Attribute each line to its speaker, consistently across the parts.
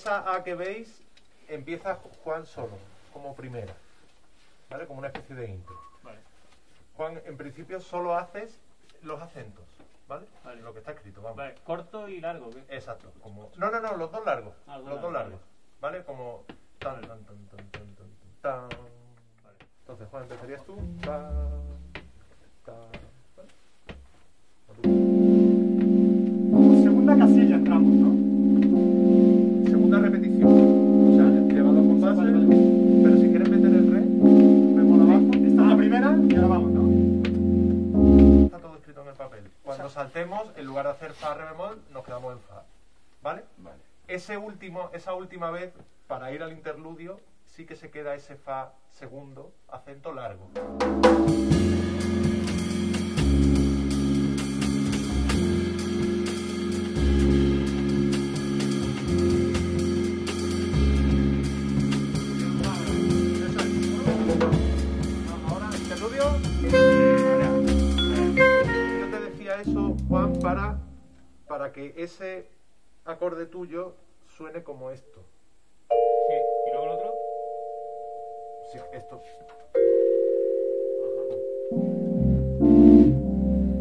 Speaker 1: esa A que veis empieza Juan solo, como primera. ¿Vale? Como una especie de intro.
Speaker 2: Vale.
Speaker 1: Juan, en principio solo haces los acentos, ¿vale?
Speaker 2: Vale.
Speaker 1: Lo que está escrito, vamos.
Speaker 2: Vale, corto y largo. ¿qué?
Speaker 1: Exacto. Como... No, no, no, los dos largos.
Speaker 2: Ah, los dos largos.
Speaker 1: ¿Vale? Como tan, tan, tan, tan, tan, tan, tan. Vale. Entonces, Juan, empezarías tú. Ta, ta, ¿vale?
Speaker 3: Como segunda casilla entramos, ¿no?
Speaker 1: Saltemos, en lugar de hacer fa re bemol, nos quedamos en fa. ¿Vale?
Speaker 4: Vale.
Speaker 1: Ese último, esa última vez, para ir al interludio, sí que se queda ese fa segundo, acento largo. Ahora, interludio. Eso, Juan, para, para que ese acorde tuyo suene como esto.
Speaker 2: Sí. ¿Y luego el otro?
Speaker 1: Sí, esto.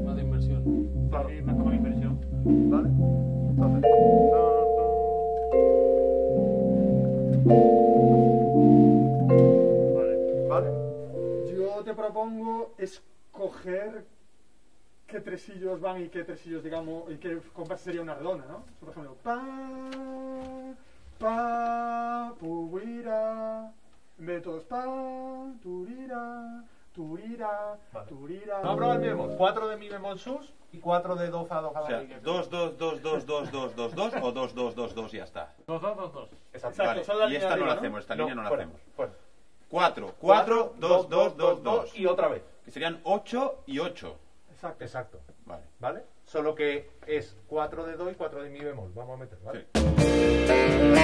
Speaker 2: Más de inversión.
Speaker 1: Claro.
Speaker 2: Sí, más como la inversión.
Speaker 1: ¿Vale? Entonces.
Speaker 2: Vale.
Speaker 1: ¿Vale?
Speaker 3: Yo te propongo escoger qué tresillos van y qué tresillos, digamos, y qué compás sería una redonda, ¿no? Por ejemplo, pa, pa, puira, en vez de todos pa, turira, turira,
Speaker 1: Vale.
Speaker 3: turira.
Speaker 1: Vamos a probar bemol. 4 de mi bemol sus y 4 de do fa do fa
Speaker 4: O sea, 2, 2, 2, 2, 2, 2, 2, 2 o 2, 2, 2, 2 y ya está.
Speaker 2: Dos, dos, dos, dos.
Speaker 1: Exacto.
Speaker 3: Exacto,
Speaker 4: Vale,
Speaker 3: son la
Speaker 4: y esta no la hacemos, esta línea no la hacemos.
Speaker 1: fuera.
Speaker 4: 4, 4, 2, 2, 2, 2.
Speaker 1: y otra vez.
Speaker 4: Que serían 8 y 8.
Speaker 3: Exacto.
Speaker 1: Exacto.
Speaker 4: Vale.
Speaker 1: ¿Vale? Solo que es 4 de do y 4 de mi bemol. Vamos a meter, ¿vale?
Speaker 4: Sí.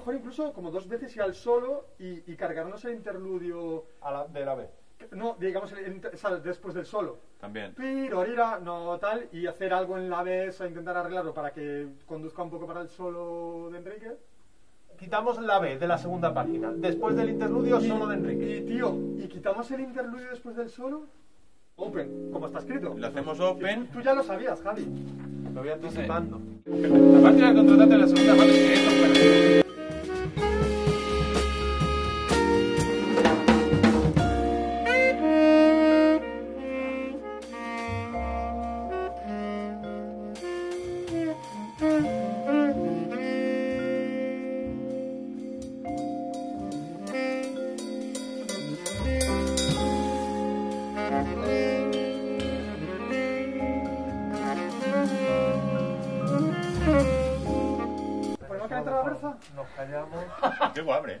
Speaker 3: Mejor incluso como dos veces ir al solo y, y cargarnos el interludio,
Speaker 1: A la, de la B.
Speaker 3: no, digamos, el o sea, después del solo.
Speaker 4: También.
Speaker 3: Pirorira, no tal, y hacer algo en la vez a intentar arreglarlo para que conduzca un poco para el solo de Enrique.
Speaker 1: Quitamos la B de la segunda página. Después del interludio, solo de Enrique.
Speaker 3: Y tío, ¿y quitamos el interludio después del solo? Open, como está escrito.
Speaker 4: Lo hacemos open.
Speaker 3: Tú ya lo sabías, Javi.
Speaker 1: Me voy anticipando.
Speaker 5: Aparte de la contratante de la segunda parte,
Speaker 4: Qué guabre.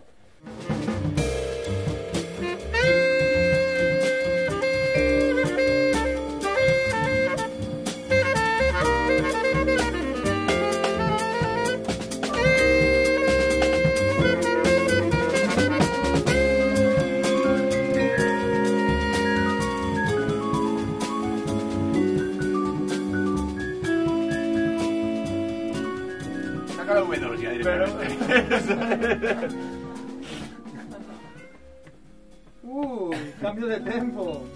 Speaker 3: Uh, cambio de tempo.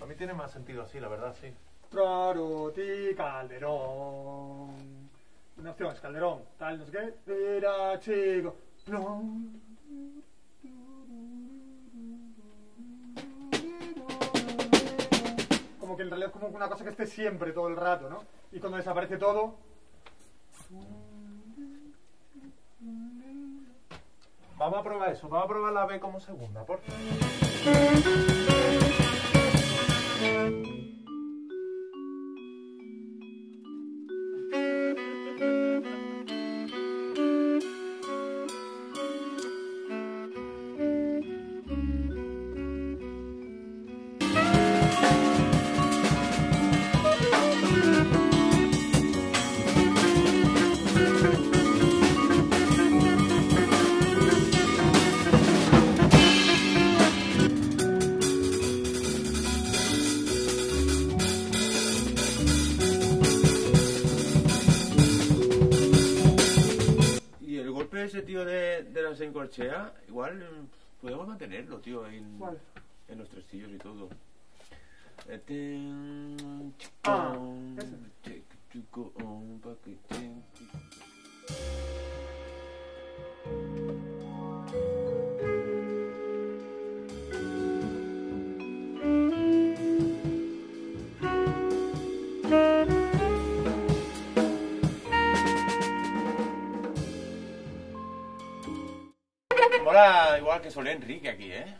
Speaker 1: A mí tiene más sentido así, la verdad, sí.
Speaker 3: Traroti Calderón. Una opción es Calderón, tal, no sé qué. Mira, chico. Plom. que el reloj es como una cosa que esté siempre, todo el rato, ¿no? Y cuando desaparece todo...
Speaker 1: Vamos a probar eso, vamos a probar la B como segunda, por favor.
Speaker 4: La encorchea, igual mm, podemos mantenerlo, tío, en,
Speaker 3: ¿Cuál?
Speaker 4: en los tresillos y todo. Eh,
Speaker 3: Ah,
Speaker 4: que Solé Enrique aquí, ¿eh?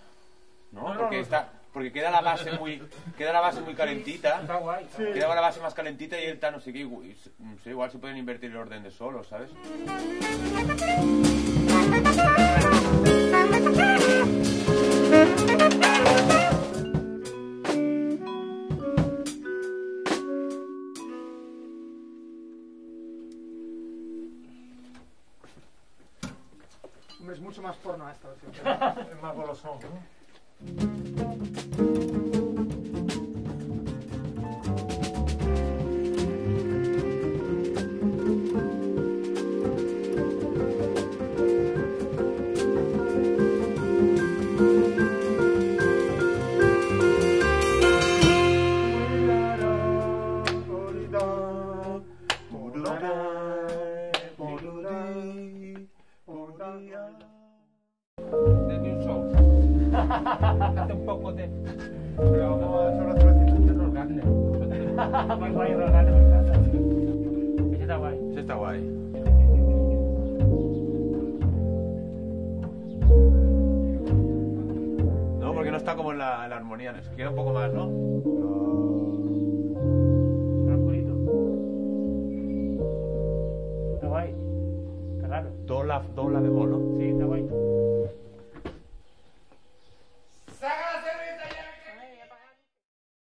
Speaker 4: ¿No? Porque está, porque queda la base muy, queda la base muy calentita.
Speaker 2: Está guay.
Speaker 3: Sí.
Speaker 4: Queda la base más calentita y él está no sé qué, igual, no sé, igual se pueden invertir el orden de solos, ¿sabes?
Speaker 3: Mucho más porno esta versión.
Speaker 1: Es más golosón, ¿no?
Speaker 2: Muy guay, me. Ese está guay.
Speaker 4: Ese está guay. No, porque no está como en la, en la armonía, se queda un poco más, ¿no?
Speaker 2: Está guay. Está raro.
Speaker 4: Do la, do la bemol, ¿no?